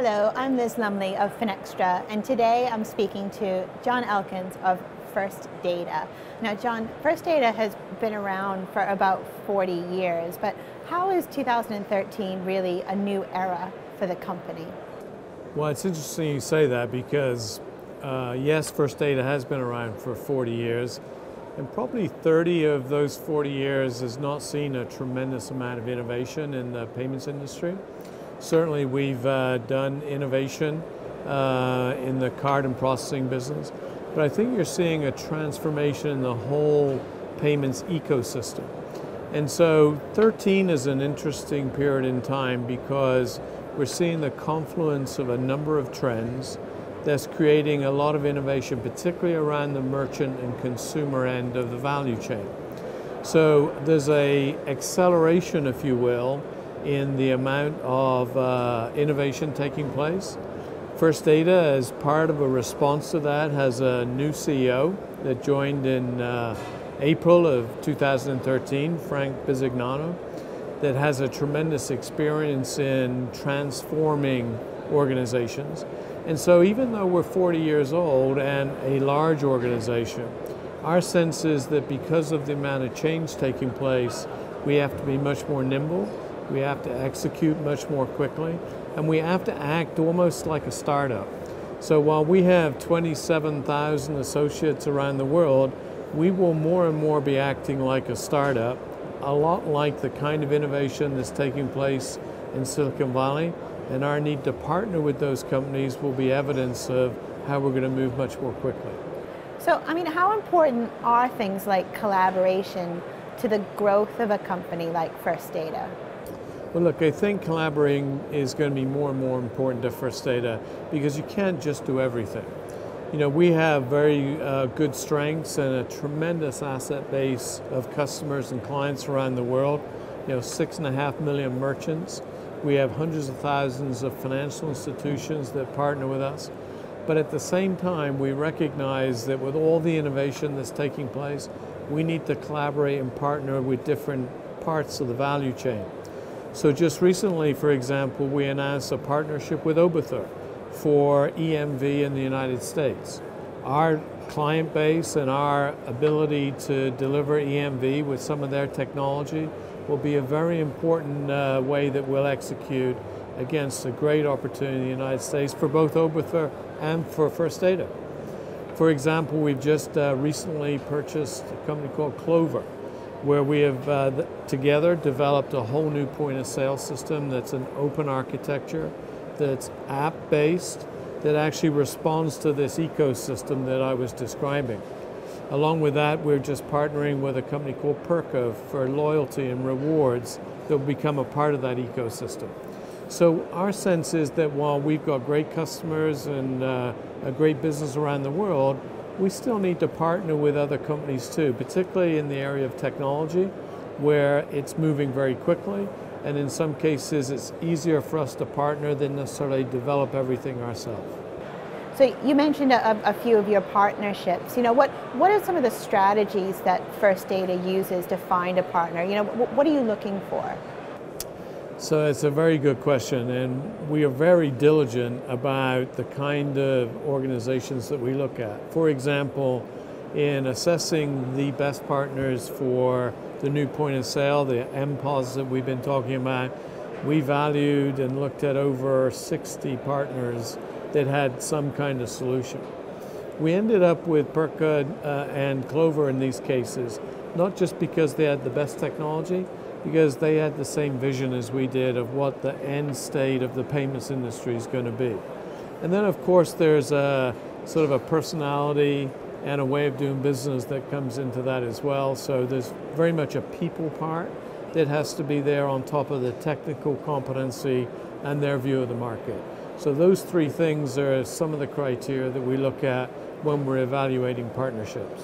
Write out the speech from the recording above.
Hello, I'm Liz Lumley of Finextra, and today I'm speaking to John Elkins of First Data. Now, John, First Data has been around for about 40 years, but how is 2013 really a new era for the company? Well, it's interesting you say that because, uh, yes, First Data has been around for 40 years, and probably 30 of those 40 years has not seen a tremendous amount of innovation in the payments industry. Certainly, we've uh, done innovation uh, in the card and processing business, but I think you're seeing a transformation in the whole payments ecosystem. And so 13 is an interesting period in time because we're seeing the confluence of a number of trends that's creating a lot of innovation, particularly around the merchant and consumer end of the value chain. So there's a acceleration, if you will, in the amount of uh, innovation taking place. First Data, as part of a response to that, has a new CEO that joined in uh, April of 2013, Frank Bisignano, that has a tremendous experience in transforming organizations. And so even though we're 40 years old and a large organization, our sense is that because of the amount of change taking place, we have to be much more nimble we have to execute much more quickly, and we have to act almost like a startup. So while we have 27,000 associates around the world, we will more and more be acting like a startup, a lot like the kind of innovation that's taking place in Silicon Valley. And our need to partner with those companies will be evidence of how we're going to move much more quickly. So, I mean, how important are things like collaboration to the growth of a company like First Data? Well, look, I think collaborating is going to be more and more important to First Data because you can't just do everything. You know, we have very uh, good strengths and a tremendous asset base of customers and clients around the world. You know, six and a half million merchants. We have hundreds of thousands of financial institutions that partner with us. But at the same time, we recognize that with all the innovation that's taking place, we need to collaborate and partner with different parts of the value chain. So just recently, for example, we announced a partnership with Oberthur for EMV in the United States. Our client base and our ability to deliver EMV with some of their technology will be a very important uh, way that we'll execute against a great opportunity in the United States for both Oberthur and for First Data. For example, we've just uh, recently purchased a company called Clover, where we have uh, together developed a whole new point of sale system that's an open architecture, that's app based, that actually responds to this ecosystem that I was describing. Along with that, we're just partnering with a company called Perka for loyalty and rewards that will become a part of that ecosystem. So our sense is that while we've got great customers and uh, a great business around the world, we still need to partner with other companies too, particularly in the area of technology where it's moving very quickly and in some cases it's easier for us to partner than necessarily develop everything ourselves. So you mentioned a, a, few of your partnerships. You know, what, what are some of the strategies that First Data uses to find a partner? You know, what are you looking for? So it's a very good question, and we are very diligent about the kind of organizations that we look at. For example, in assessing the best partners for the new point of sale, the MPOS that we've been talking about, we valued and looked at over 60 partners that had some kind of solution. We ended up with Perka uh, and Clover in these cases, not just because they had the best technology, because they had the same vision as we did of what the end state of the payments industry is going to be. And then, of course, there's a sort of a personality and a way of doing business that comes into that as well. So there's very much a people part that has to be there on top of the technical competency and their view of the market. So those three things are some of the criteria that we look at when we're evaluating partnerships.